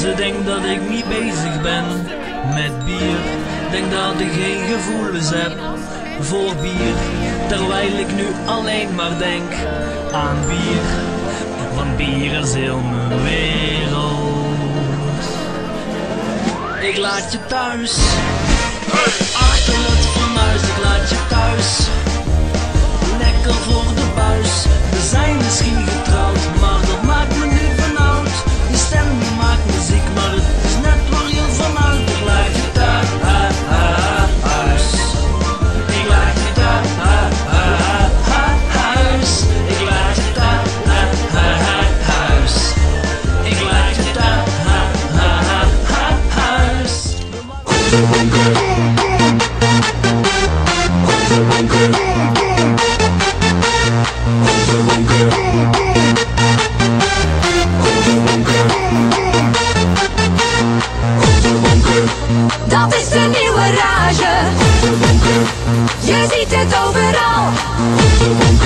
Ze denkt dat ik niet bezig ben met bier. Denk dat ik geen gevoelens heb voor bier. Terwijl ik nu alleen maar denk aan bier. Want bier is heel mijn wereld. Ik laat je thuis. Achter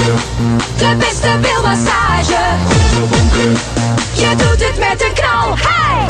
De beste bilmassage. Je doet het met een knal. Hey!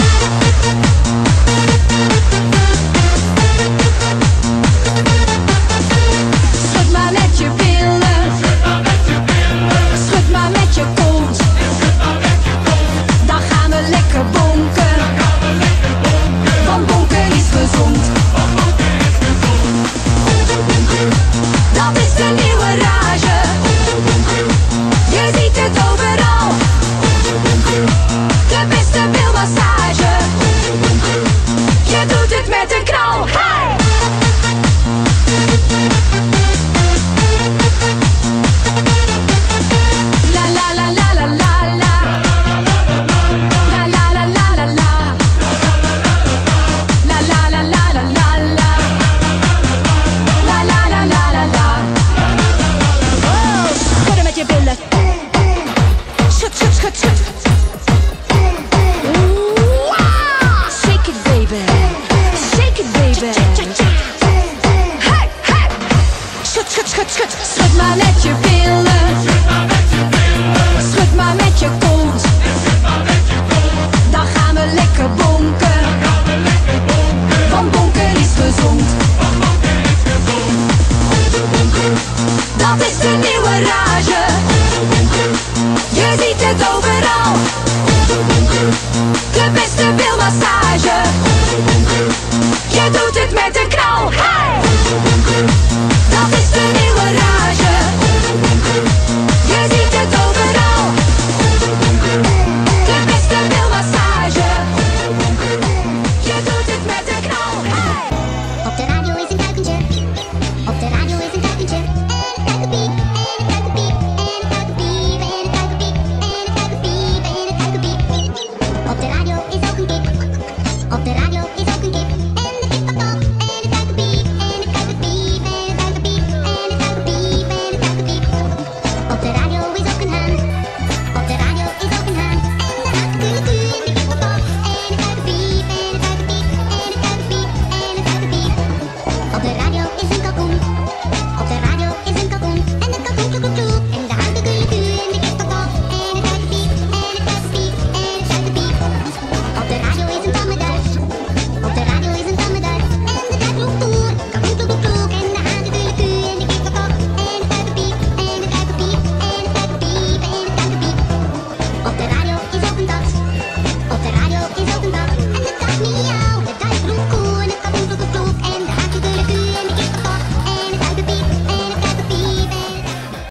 Slick my let you feel